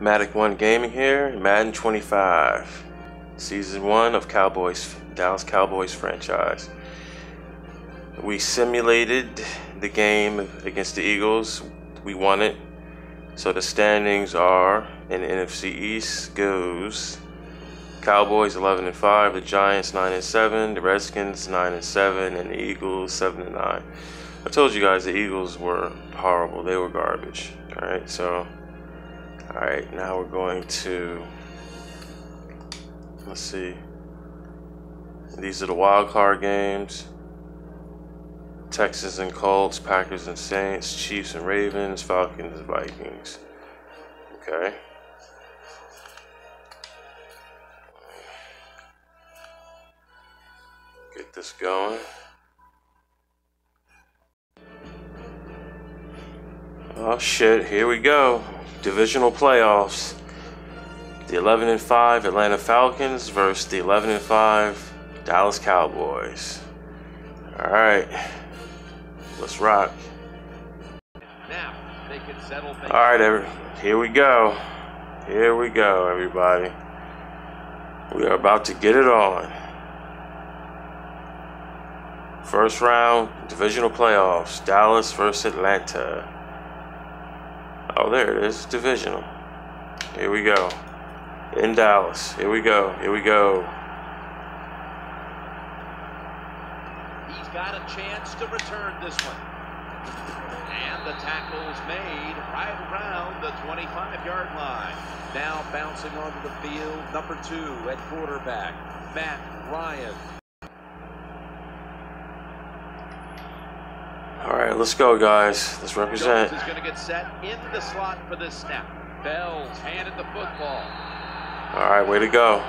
Matic One Gaming here, Madden 25, Season 1 of Cowboys, Dallas Cowboys franchise. We simulated the game against the Eagles. We won it. So the standings are in the NFC East goes Cowboys 11 and 5, the Giants 9 and 7, the Redskins 9 and 7, and the Eagles 7 and 9. I told you guys the Eagles were horrible. They were garbage. All right, so Alright, now we're going to, let's see, these are the wild card games. Texans and Colts, Packers and Saints, Chiefs and Ravens, Falcons and Vikings. Okay. Get this going. Oh shit, here we go divisional playoffs. The 11 and 5 Atlanta Falcons versus the 11 and 5 Dallas Cowboys. All right, let's rock. Now they can settle. All right, every, here we go. Here we go, everybody. We are about to get it on. First round divisional playoffs: Dallas versus Atlanta. Oh, there it is. Divisional. Here we go. In Dallas. Here we go. Here we go. He's got a chance to return this one. And the tackle's made right around the 25-yard line. Now bouncing onto the field, number two at quarterback, Matt Ryan. All right, let's go, guys. Let's represent. Jones is going to get set in the slot for this snap. Bell's handed the football. All right, way to go.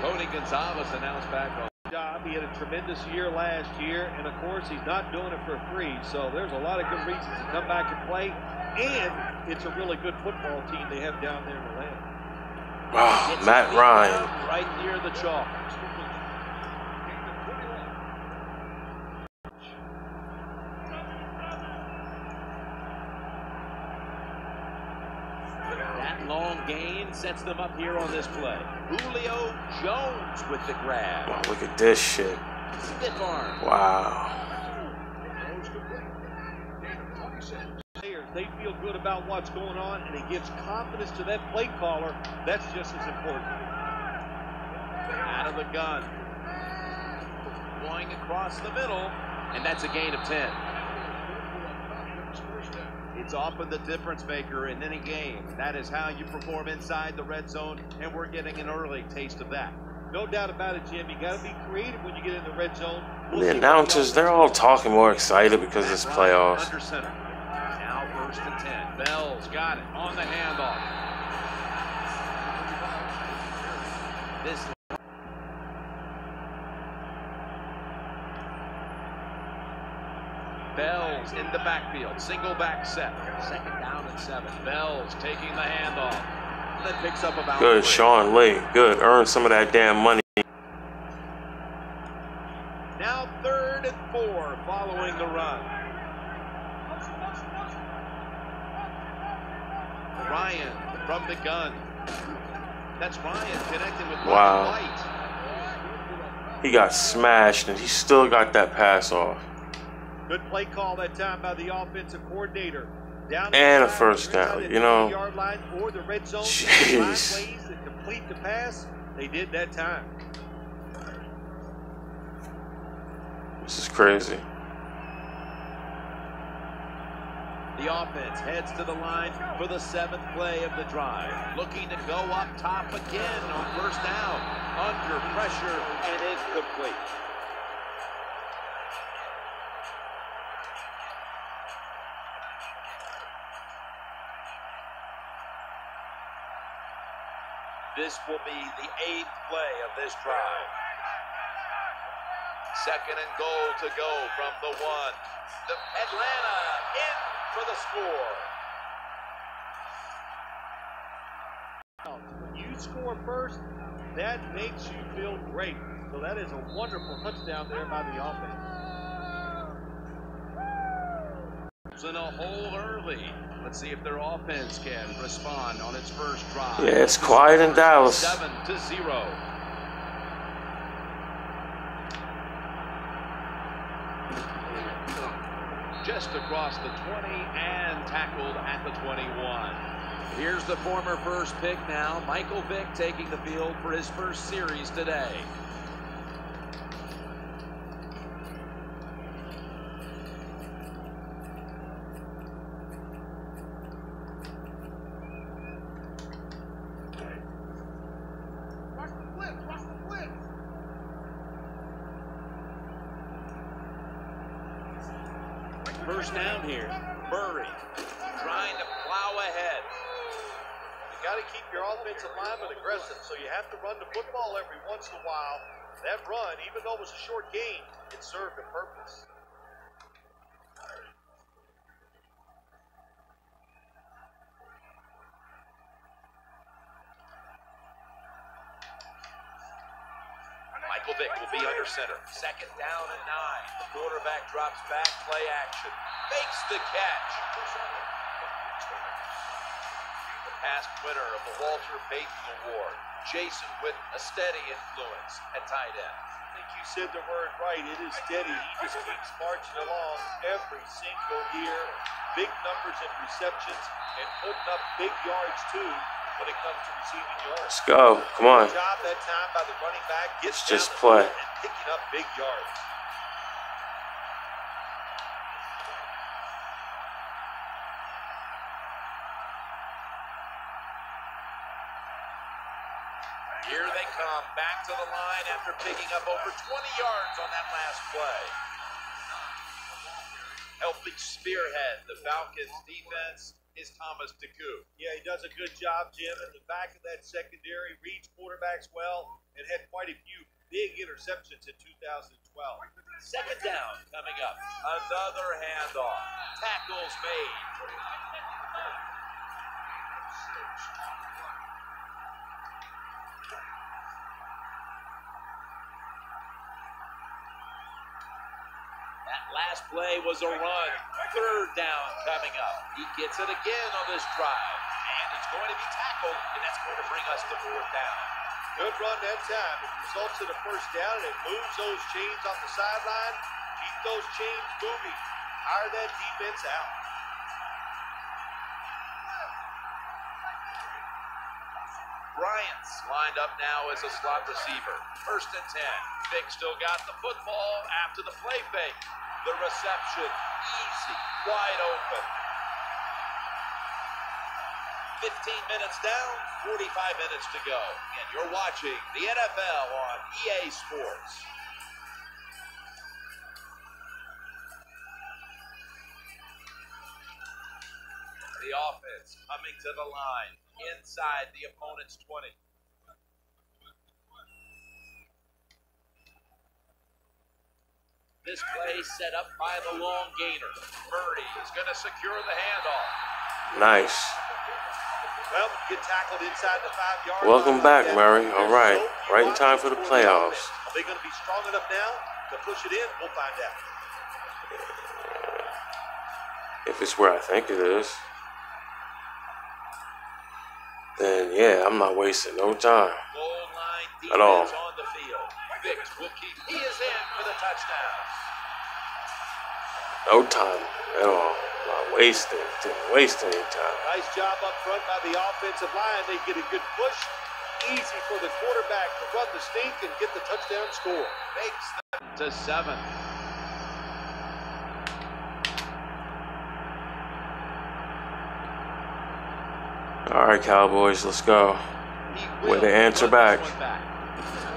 Tony Gonzalez announced back on job. He had a tremendous year last year, and of course, he's not doing it for free. So there's a lot of good reasons to come back and play, and it's a really good football team they have down there in Atlanta. Ah, wow, Matt Ryan. Right near the chalk. long gain sets them up here on this play. Julio Jones with the grab. Wow, look at this shit. Stiff arm. Wow. They feel good about what's going on, and it gives confidence to that play caller. That's just as important. Out of the gun. Going across the middle, and that's a gain of 10. It's often the difference maker in any game. That is how you perform inside the red zone, and we're getting an early taste of that. No doubt about it, Jim. You got to be creative when you get in the red zone. We'll the announcers, they're all talking more excited because it's playoffs. Under center. Now first and 10. Bell's got it on the handoff. This Bell's in the backfield. Single back set. Second down and seven. Bell's taking the handoff. Then picks up about Good, Sean Lee. Good. Earn some of that damn money. Now third and four following the run. Ryan from the gun. That's Ryan connecting with wow. White. He got smashed and he still got that pass off. Good play call that time by the offensive coordinator. Down and a first down, you know. Yard line or the red zone. Jeez. Complete the pass. They did that time. This is crazy. The offense heads to the line for the seventh play of the drive. Looking to go up top again on first down. Under pressure and incomplete. This will be the eighth play of this drive. Second and goal to go from the one. The Atlanta in for the score. When you score first, that makes you feel great. So that is a wonderful touchdown there by the offense. In a hole early. Let's see if their offense can respond on its first drive. Yeah, it's quiet in Dallas. Seven to zero. Just across the 20 and tackled at the 21. Here's the former first pick now. Michael Vick taking the field for his first series today. First down here. Murray trying to plow ahead. You got to keep your offensive lineman aggressive, so you have to run the football every once in a while. That run, even though it was a short game, it served a purpose. Michael Vick will be under center. Second down and nine. The quarterback drops back, play action. Makes the catch. The past winner of the Walter Payton Award. Jason with a steady influence at tight end. I think you said the word right. It is steady. He just keeps marching along every single year. Big numbers in receptions and putting up big yards too when it comes to receiving yards. Let's go. Come on. Good job that time by the running back. Gets Let's just play. field and picking up big yards. Here they come back to the line after picking up over 20 yards on that last play. Helping spearhead the Falcons defense is Thomas DeCoud. Yeah, he does a good job, Jim, in the back of that secondary, reads quarterbacks well, and had quite a few big interceptions in 2012. Second down coming up. Another handoff. Tackles made. That last play was a run. Third down coming up. He gets it again on this drive. And it's going to be tackled, and that's going to bring us to fourth down. Good run that time. It results in a first down, and it moves those chains off the sideline. Keep those chains moving. Hire that defense out. Bryant's lined up now as a slot receiver. First and 10. Vick still got the football after the play fake. The reception, easy, wide open. 15 minutes down, 45 minutes to go. And you're watching the NFL on EA Sports. The offense coming to the line inside the opponent's 20. This play set up by the long gainer. Murray is going to secure the handoff. Nice. Well, get tackled inside the five yard Welcome line back. Murray. All right. Right in time for the options playoffs. Are they going to be strong enough now to push it in? We'll find out. If it's where I think it is, then yeah, I'm not wasting no time. Goal line defense At all. Vicks will keep. He is in for the touchdown. No time at all. Not wasting. Didn't waste any time. Nice job up front by the offensive line. They get a good push. Easy for the quarterback to run the stink and get the touchdown score. Makes them to seven. All right, Cowboys, let's go. He Way will to answer back.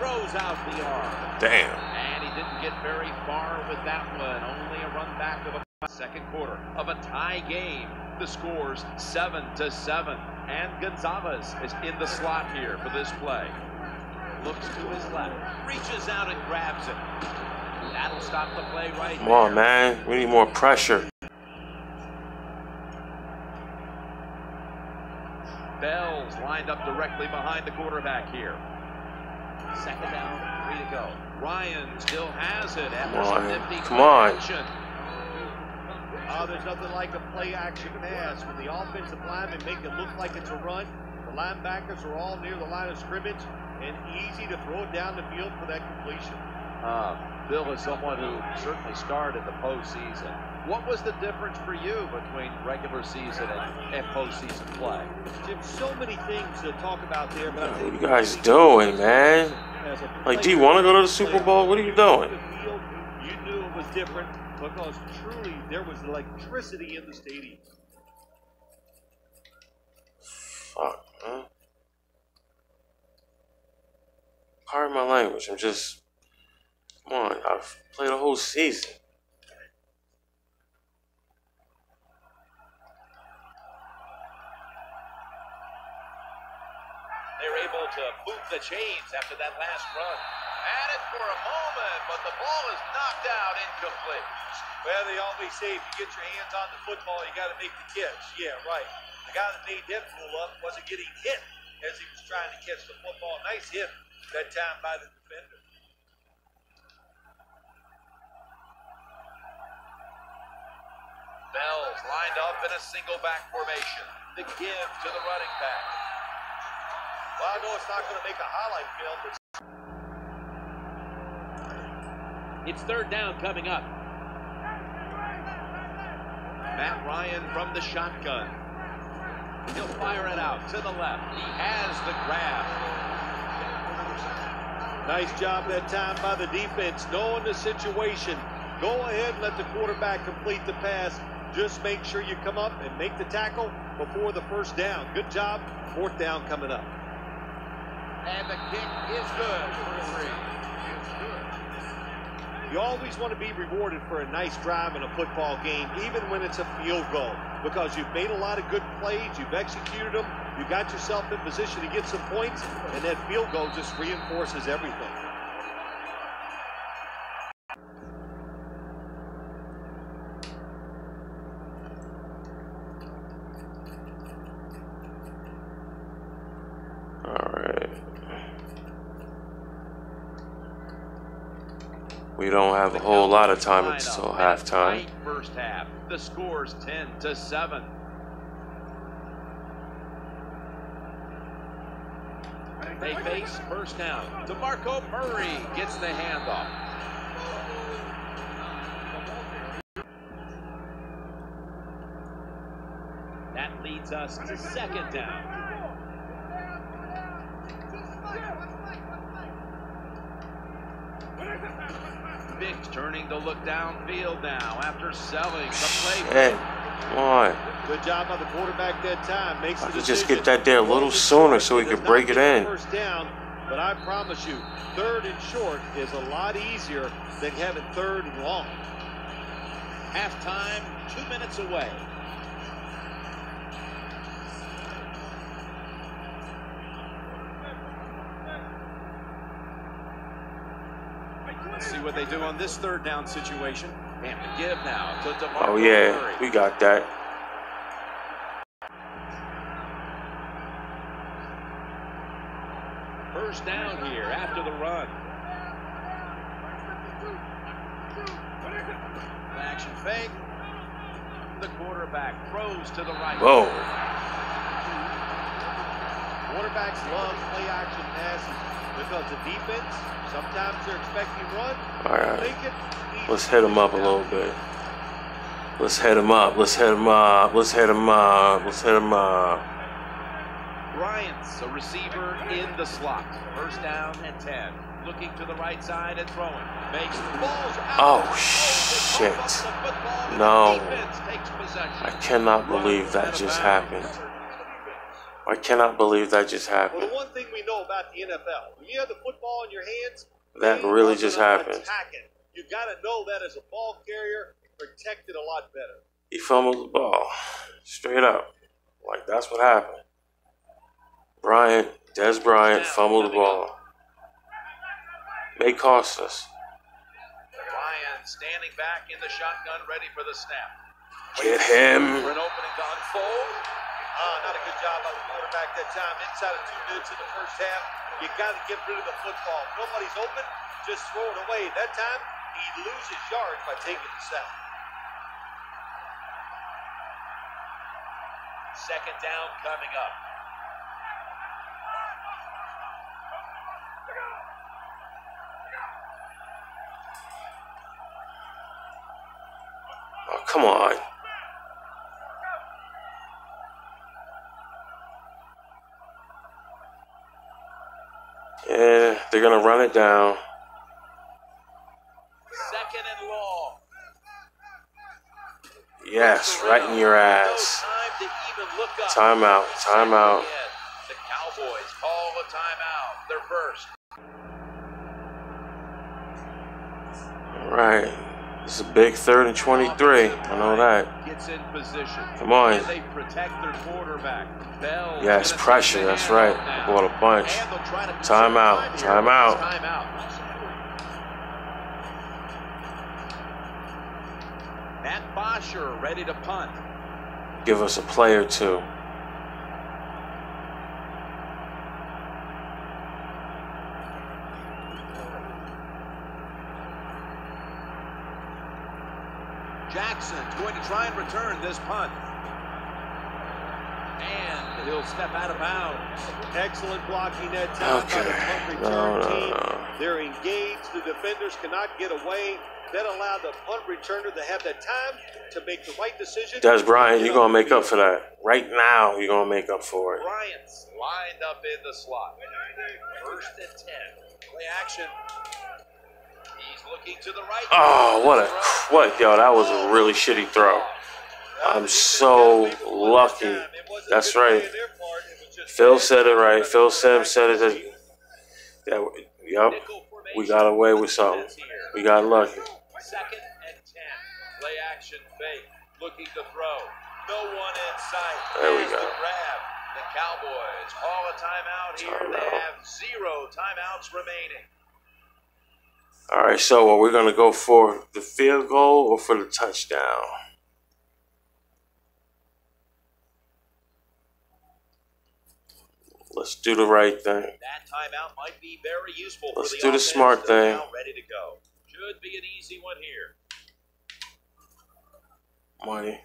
Throws out the arm. Damn. And he didn't get very far with that one. Only a run back of a second quarter of a tie game. The scores seven to seven. And Gonzalez is in the slot here for this play. Looks to his left, reaches out and grabs it. That'll stop the play right Come on, there. man. We need more pressure. Bell's lined up directly behind the quarterback here. Second down, three to go. Ryan still has it after Come some on, nifty come on. action. Oh, there's nothing like a play action pass when the offensive linemen make it look like it's a run. The linebackers are all near the line of scrimmage and easy to throw it down the field for that completion. Uh, Bill is someone who certainly started the postseason. What was the difference for you between regular season and, and postseason play? Jim, so many things to talk about there, but what are you guys doing, man? Like, do you want to go to the Super Bowl? What are you doing? You knew it was different because truly there was electricity in the stadium. Fuck, man. Pardon my language. I'm just. Come on, I've played a whole season. They're able to move the chains after that last run. At it for a moment, but the ball is knocked out incomplete. Well, they always say if you get your hands on the football, you got to make the catch. Yeah, right. The guy that made that pull up wasn't getting hit as he was trying to catch the football. Nice hit that time by the defender. Bell's lined up in a single back formation. The give to the running back. Well, I know it's not going to make a highlight film, but it's third down coming up. Matt Ryan from the shotgun. He'll fire it out to the left. He has the grab. Nice job that time by the defense, knowing the situation. Go ahead and let the quarterback complete the pass. Just make sure you come up and make the tackle before the first down. Good job. Fourth down coming up. And the kick is good for three. You always want to be rewarded for a nice drive in a football game, even when it's a field goal, because you've made a lot of good plays, you've executed them, you got yourself in position to get some points, and that field goal just reinforces everything. We don't have a whole lot of time until halftime. First half. The score's 10 to 7. They face first down. DeMarco Murray gets the handoff. That leads us to second down. Vick turning to look downfield now after selling the play. Hey, come on. Good job by the quarterback that time. Makes I the could just get that there a little sooner so he Does could break it in. First down, but I promise you, third and short is a lot easier than having third and long. Halftime, two minutes away. Let's see what they do on this third down situation. And the give now to DeMarco Oh yeah, Murray. we got that. First down here after the run. Action fake. The quarterback throws to the right. Whoa. Quarterbacks love play action passes because the defense, sometimes they're expecting run. All right. Let's head him up a little bit. Let's head him up. Let's head him up. Let's head him up. Let's head him up. Bryant's a receiver in the slot. First down and 10. Looking to the right side and throwing. Makes balls out. Oh, shit. picks up football. No. Takes possession. I cannot believe that just happened. I cannot believe that just happened. Well, the one thing we know about the NFL, when you have the football in your hands, That really just happened. Attack it. You got to know that as a ball carrier, protect it a lot better. He fumbled the ball. Straight up. Like, that's what happened. Bryant, Dez Bryant fumbled the ball. May cost us. Ryan standing back in the shotgun, ready for the snap. Get him. For an opening to unfold. Ah, not a good job by the quarterback that time. Inside of two minutes in the first half, you got to get rid of the football. Nobody's open, just throw it away. That time, he loses yards by taking the sack. Second down coming up. Oh, come on. Yeah, they're going to run it down. Second and long. Yes, right in your ass. No time to even look up. Timeout, timeout. The Cowboys call a timeout. Their first. All right. It's a big third and 23. I know that. Gets in position. Come on. Can they protect their quarterback? Bell Yes, pressure. That's right. Bought a bunch. And they'll try to conserve Timeout, timeout. Timeout. Matt Bosher ready to punt. Give us a play or two. Jackson's going to try and return this punt. And he'll step out of bounds. Excellent blocking that time by the Okay. punt return no, team. no. They're engaged. The defenders cannot get away. That allowed the punt returner to have the time to make the right decision. Dez Bryant, you're going to make up for that. Right now, you're going to make up for it. Bryant's lined up in the slot. First and 10. Play action. He's looking to the right. Oh, what a what, yo! That was a really shitty throw. I'm so lucky. That's right. Phil said it right. Phil said said it. That, that yep, we got away with something. We got lucky. Second and 10. Play action fake. Looking to throw. No one in sight. There we go. The grab. The Cowboys call a timeout here. They have zero timeouts remaining. All right, so are we gonna go for the field goal or for the touchdown? Let's do the right thing. That timeout might be very useful Let's for the do the smart thing. ready to go. Should be an easy one here. Money. It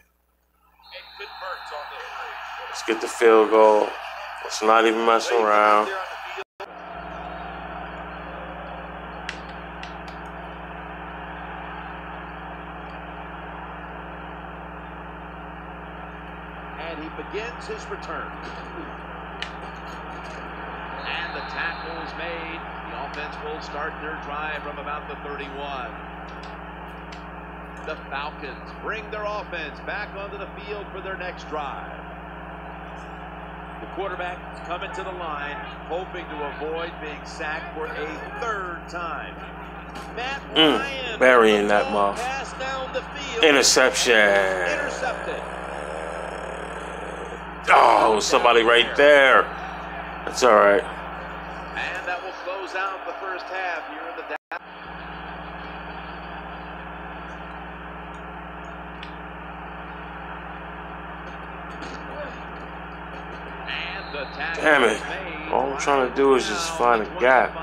converts on the. Let's get the field goal. Let's not even mess around. There on the field. And he his return. And the tackle is made. The offense will start their drive from about the 31. The Falcons bring their offense back onto the field for their next drive. The quarterback is coming to the line, hoping to avoid being sacked for a third time. Matt Mm, Ryan burying that long muff. pass down the field. Interception. Intercepted. Oh, somebody right there. That's all right. And that will close out the first half here in the the Damn it. All I'm trying to do is just find a gap.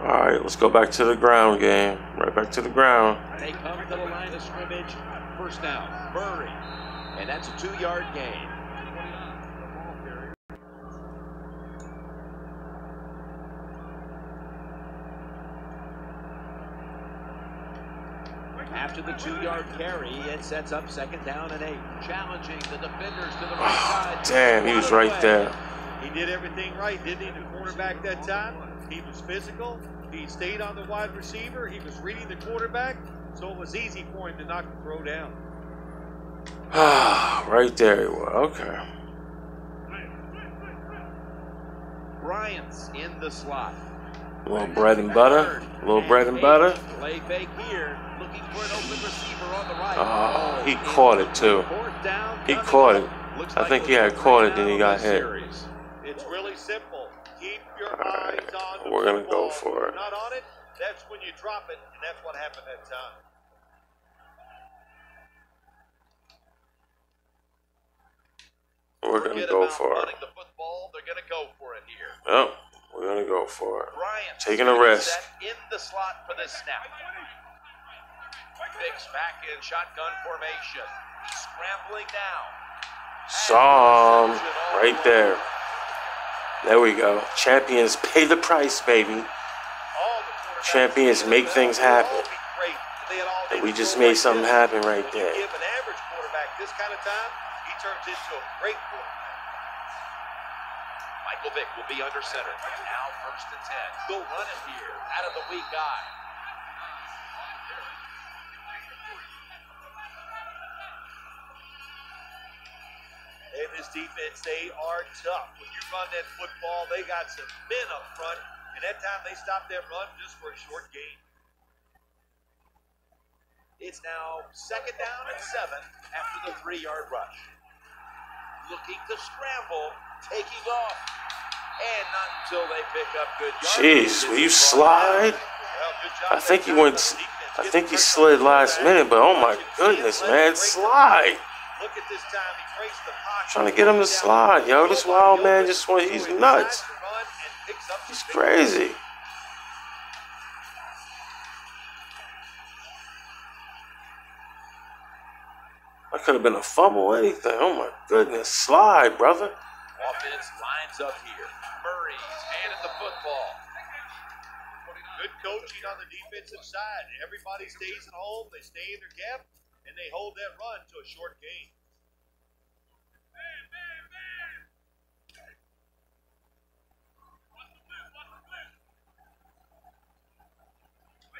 All right, let's go back to the ground game. Right back to the ground. They come to the line of scrimmage. First down. Murray. And that's a two-yard gain. After the two-yard carry, it sets up second down and eight. Challenging the defenders to the right Oh, side. damn, he was right there. He did everything right, didn't he? The cornerback that time. He was physical. He stayed on the wide receiver. He was reading the quarterback, so it was easy for him to knock the throw down. Ah, right there. he was. Okay. Bryant's in the slot. A little bread and butter. A little bread and butter. Play fake here. Looking for an open receiver on the right. Oh, he caught it too. He caught it. I think he had caught it, then he got hit. It's really simple. Keep your All eyes on we're gonna go for it. You're not on it, that's when you drop it, and that's what happened that time. We're gonna go for it. the football. They're going to go for it here. Yep, we're gonna go for it. Bryant Taking a risk. in the slot for this snap. Vick's back in shotgun formation. He's scrambling down. Saw him right there. There we go. Champions pay the price, baby. Champions make things happen. And we just made something happen right there. Give an average quarterback this kind of time, he turns into a great quarterback. Michael Vick will be under center. Now first and ten. Go run it here. Out of the weak eye. And this defense, they are tough. When you run that football, they got some men up front, and that time they stopped that run just for a short gain. It's now second down and seven after the three-yard rush. Looking to scramble, taking off, and not until they pick up good yardage. Jeez, will you slide? Well, good job I think he went. I think he slid last minute, but oh my You can see goodness, man, legs break the slide! Look at this time. He the pocket. Trying to get him to slide, yo. This wild man just want. so He's nuts. Big crazy. That could have been a fumble, anything. Oh my goodness, slide, brother. Offense lines up here. Murray's handed the football. Good coaching on the defensive side. Everybody stays at home. They stay in their gap, and they hold that run to a short gain.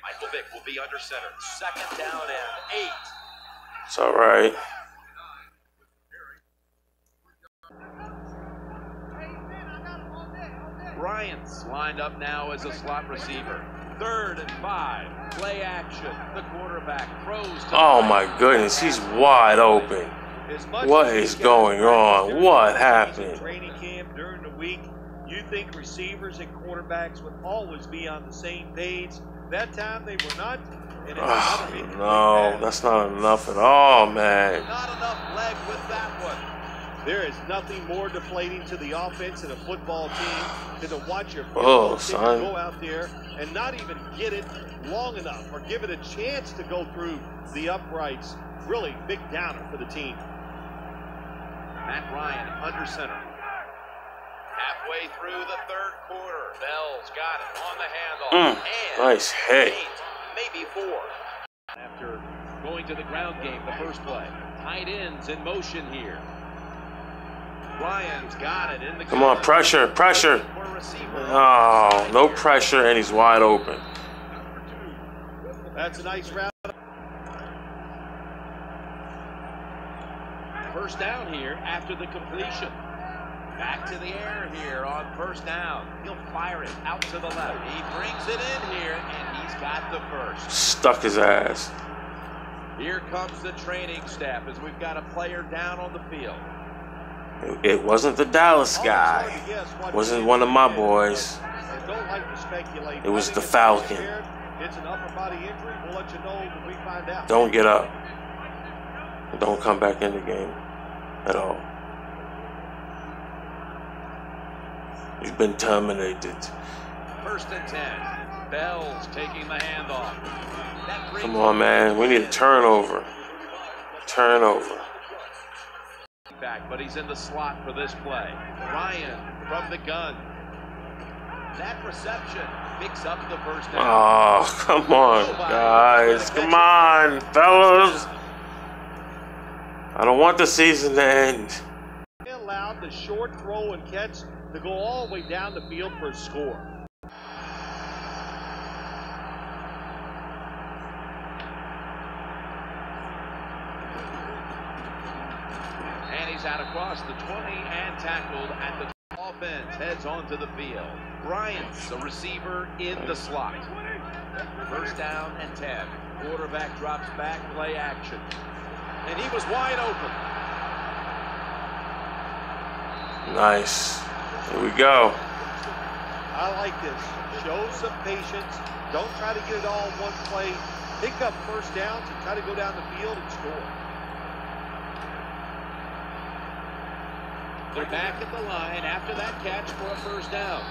Michael Vick will be under center. Second down and eight. It's all right. Bryant's lined up now as a slot receiver. Third and five. Play action. The quarterback throws Oh my goodness, he's wide open. What is going on? What happened? Training camp during the week. You think receivers and quarterbacks would always be on the same page? That time they were not. Oh, no, that's not enough at all, man. Not enough leg with that one. There is nothing more deflating to the offense and a football team than to watch your Oh, football team son. go out there and not even get it long enough or give it a chance to go through the uprights. Really big downer for the team. Matt Ryan under center. Halfway through the third quarter. Bell's got it on the handoff. Mm, and nice hit. eight, maybe four. After going to the ground game the first play. Tight ends in motion here. Ryan's got it in the Come on, pressure, pressure. For a receiver. Oh, no pressure, and he's wide open. That's a nice route. First down here after the completion. Back to the air here on first down. He'll fire it out to the left. He brings it in here, and he's got the first. Stuck his ass. Here comes the training staff as we've got a player down on the field. It wasn't the Dallas guy. what Wasn't one of my boys. And don't like to speculate. It was the Falcon. It's an upper body injury. We'll let you know when we find out. Don't get up. Don't come back in the game at all. He's been terminated. First and ten. Bell's taking the handoff. Come on, man. We need a turnover. Turnover. back, but he's in the slot for this play. Ryan from the gun. That reception picks up the first down. Oh, come on, guys. Come on, fellas. I don't want the season to end. Allowed the short throw and catch to go all the way down the field for a score. And he's out across the 20 and tackled at the offense. Heads onto the field. Bryant's the receiver in the slot. First down and 10. Quarterback drops back, play action. And he was wide open. Nice. Here we go. I like this. Show some patience. Don't try to get it all in one play. Pick up first downs and try to go down the field and score. They're back at the line after that catch for a first down.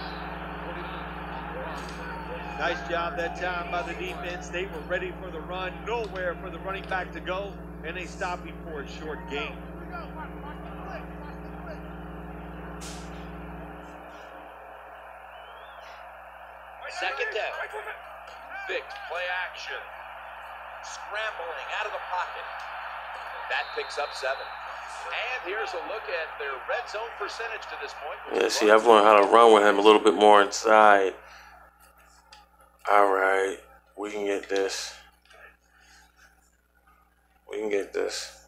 Nice job that time by the defense. They were ready for the run, nowhere for the running back to go, and they stopped for a short gain. Second down. Vick, play action. Scrambling out of the pocket. That picks up seven. And here's a look at their red zone percentage to this point. Yeah, see, I've learned how to run with him a little bit more inside. All right, we can get this. We can get this.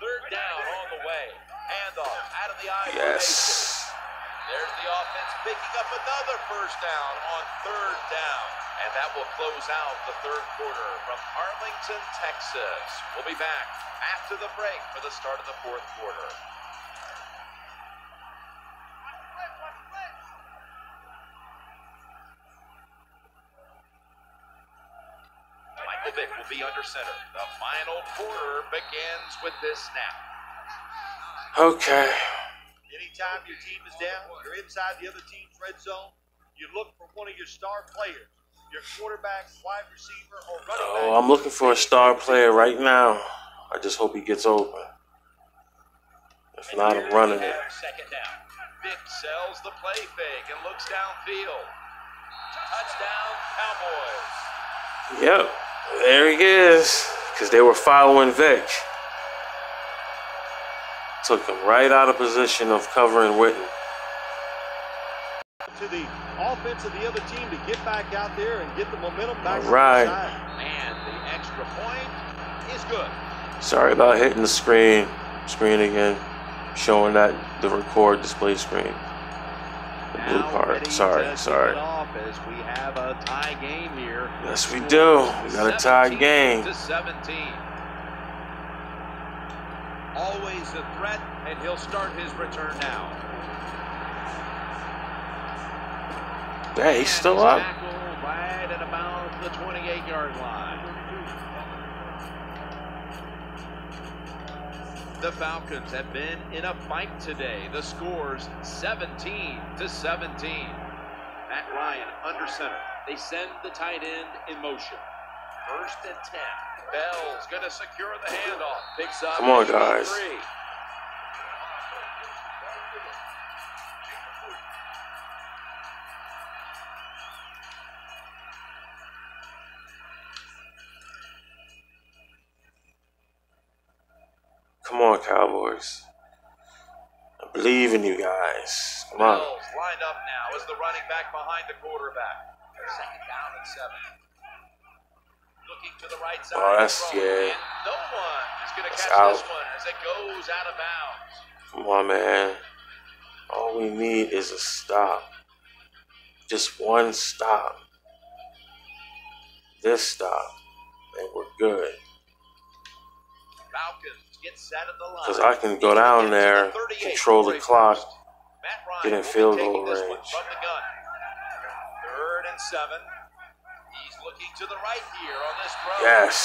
Third down on the way. Handoff out of the eye. Yes. There's the offense picking up another first down on third down. And that will close out the third quarter from Arlington, Texas. We'll be back after the break for the start of the fourth quarter. Michael Vick will be under center. The final quarter begins with this snap. Okay. Anytime your team is down, you're inside the other team's red zone, you look for one of your star players, your quarterback, wide receiver, or running back. Oh, I'm looking for a star player right now. I just hope he gets open. If not, I'm running it. Second down. Vick sells the play fake and looks downfield. Touchdown, Cowboys. Yep, there he is. Because they were following Vick. Took him right out of position of covering Witten. to the offense of the other team to get back out there and get the momentum back. All right. And the extra point is good. Sorry about hitting the screen. Screen again. Showing that the record display screen. The blue Now part. Sorry, sorry. it off as we have a tie game here. Yes, we do. We got a tie game. To 17. Always a threat, and he'll start his return now. Yeah, he's still up. right at about the 28-yard line. The Falcons have been in a fight today. The scores 17 to 17. Matt Ryan under center. They send the tight end in motion. First and 10. Bell's going to secure the handoff. Picks up Come on, guys. three. Come on, Cowboys. I believe in you guys. Come on. Bell's lined up now as the running back behind the quarterback. Second down and seven. Looking to the right side. Oh, that's- yeah. No one is going to That's catch this out. one as it goes out of bounds. Come on, man. All we need is a stop. Just one stop. This stop. And we're good. Falcons get set at the line. Because I can go down there, control the clock, get in field goal this range. From the gun. Third and seven. He's looking to the right here on this throw. Yes.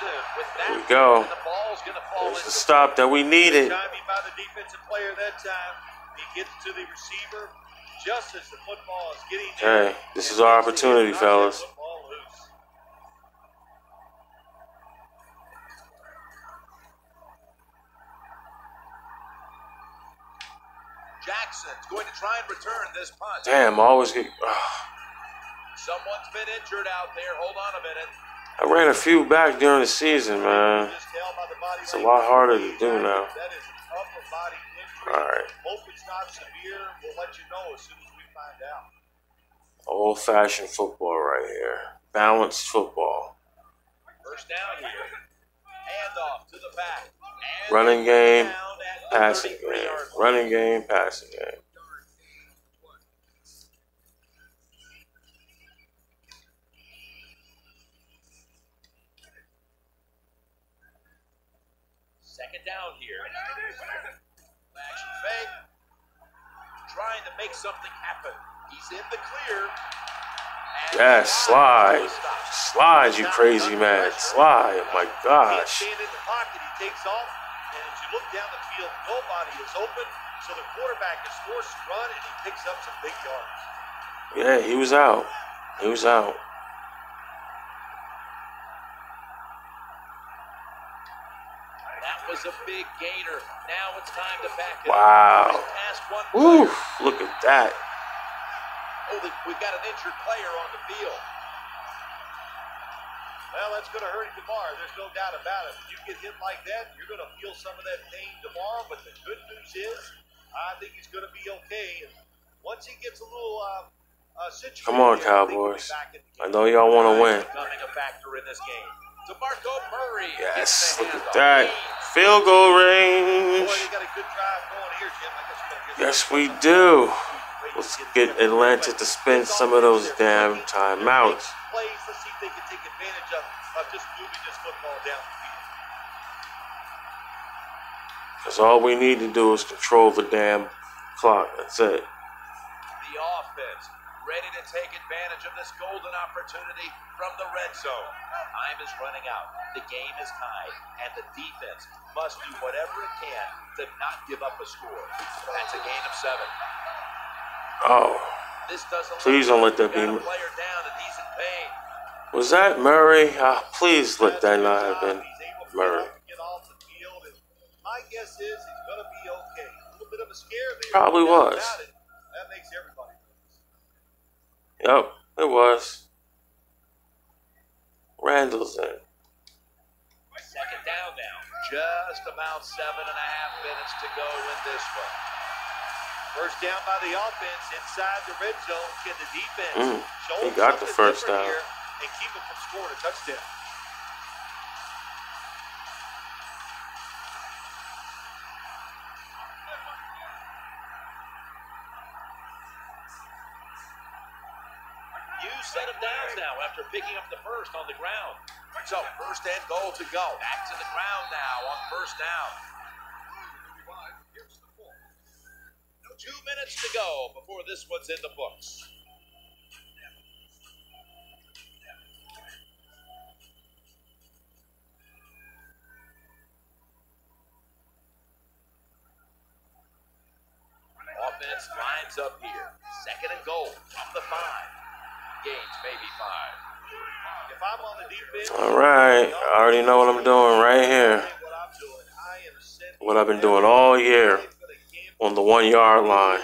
There we go. The ball's going to fall There's the stop that we needed. Timing by the defensive player that time. He gets to the receiver just as the football is getting there. Hey, this is our opportunity, fellas. Jackson's going to try and return this punt. Damn, I always get. ah. Someone's been injured out there. Hold on a minute. I ran a few back during the season, man. Just tell by the body It's a lot harder to do now. That is an upper body injury. All right. Hope it's not severe. We'll let you know as soon as we find out. Old fashioned football right here. Balanced football. First down here. Handoff to the back. And Running game, down at the Passing game. Running game, passing game. Second down here. Action fake. Trying to make something happen. He's in the clear. Yes, slide. Slide, you crazy man. Slide. Oh my gosh. stand in the pocket. He takes off, and as you look down the field, nobody is open. So the quarterback is forced to run, and he picks up some big yards. Yeah, he was out. He was out. That was a big gainer. Now it's time to back it Wow. up. Past one Look at that. Oh, we've got an injured player on the field. Well, that's going to hurt him tomorrow. There's no doubt about it. When you get hit like that, you're going to feel some of that pain tomorrow. But the good news is, I think he's going to be okay. And once he gets a little uh, uh, situated, Come on, there, I think he'll be Cowboys. back in the I know y'all want to win. Becoming a factor in this game. DeMarco Murray. Yes, look at that. Field goal range. they got a good drive going here, Jim. I guess we gotta get Yes, we do. Let's get Atlanta to spend some of those damn timeouts. Plays. Let's see if they can take advantage of, of just moving this football down the. Because all we need to do is control the damn clock. That's it. The offense ready to take advantage of this golden opportunity from the red zone. Time is running out. The game is tied, and the defense must do whatever it can to not give up a score. That's a gain of seven. Oh, This doesn't Please don't let that be- Got player down, and he's in pain. was that Murray? Ah, please let that not have been Murray. Get, out, get off the field, and my guess is he's going to be okay. A little bit of a scare there. Probably was. That makes everybody. Yep, it was. Randle's in. Second down now. Just about seven and a half minutes to go in this one. First down by the offense inside the red zone. Can the defense Mm, show he got the first down. here and keep them from scoring a touchdown? After picking up the first on the ground. So first and goal to go. Back to the ground now on first down. Two minutes to go before this one's in the books. Offense lines up here. Second and goal from the five. Gains maybe five. If I'm on the defense, All right, I already know what I'm doing right here. what I've been doing all year on the one yard line,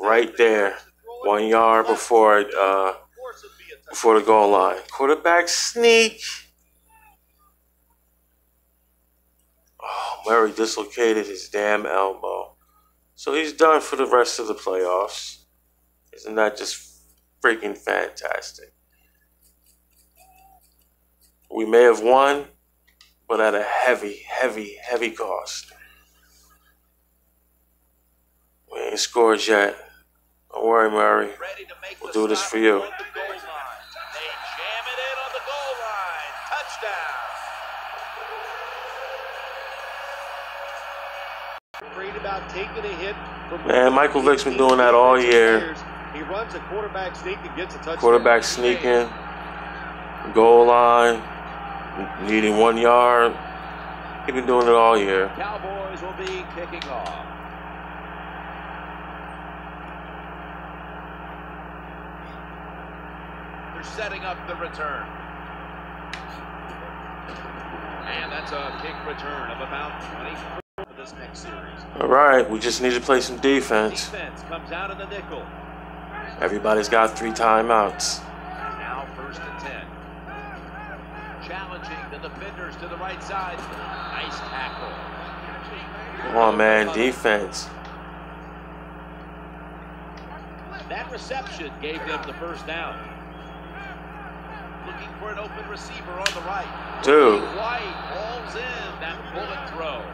right there, one yard before uh, before the goal line. Quarterback sneak. Oh, Murray dislocated his damn elbow. So he's done for the rest of the playoffs. Isn't that just freaking fantastic? We may have won, but at a heavy, heavy, heavy cost. We ain't scored yet. Don't worry, Murray. Ready to make We'll do this for you. on the goal line. They jam it in on the goal line. Touchdown. Afraid about taking a hit from Man, Michael Vick's been doing that all year. He runs a quarterback sneak and gets a touchdown. Quarterback sneaking, goal line, needing one yard. He's been doing it all year. Cowboys will be kicking off. They're setting up the return. And that's a kick return of about 24 for this next series. All right, we just need to play some defense. Defense comes out in the nickel. Everybody's got three timeouts. Now first and 10. Challenging the defenders to the right side. Nice tackle. Come on, man, defense. That reception gave them the first down. Looking for an open receiver on the right. Dude. White rolls in that bullet throw.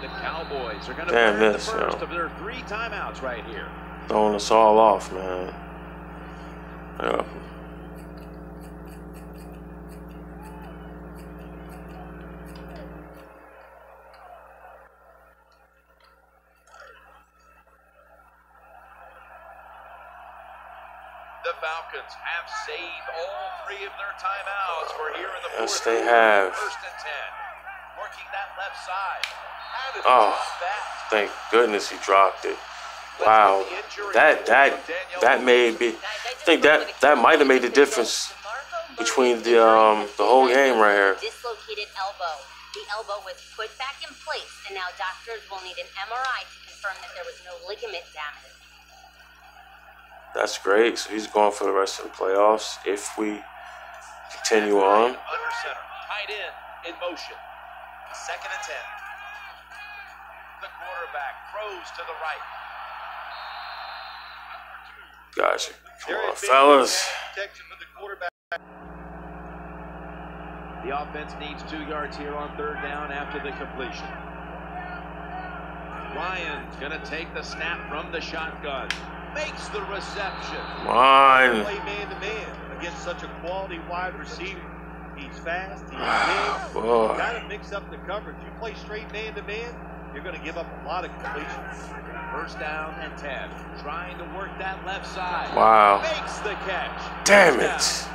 The Cowboys are going to Damn burn the this, first yo. of their three timeouts right here. Throwing us all off, man. Yeah. The Falcons have saved all three of their timeouts for here in the Yes, fourth they have. First and ten. working that left side. How did he Oh. Thank goodness he dropped it. Wow. get the injury That that report from Danielle that may be. I think that that might have made the difference between the um the whole game right here. Dislocated elbow. The elbow was put back in place, and now doctors will need an MRI to confirm that there was no ligament damage. That's great. So he's going for the rest of the playoffs if we continue on. Under center, tight end in motion. Second and ten. The quarterback throws to the right. Gotcha. Come on, fellas. the offense needs two yards here on third down after the completion. Ryan's gonna take the snap from the shotgun. Makes the reception. Come on. Play man to man against such a quality wide receiver. He's fast. He's Ah, big. boy. Got to mix up the coverage. You play straight man to man, you're going to give up a lot of completions. First down and ten. Trying to work that left side. Wow. Makes the catch. Damn Touchdown. it.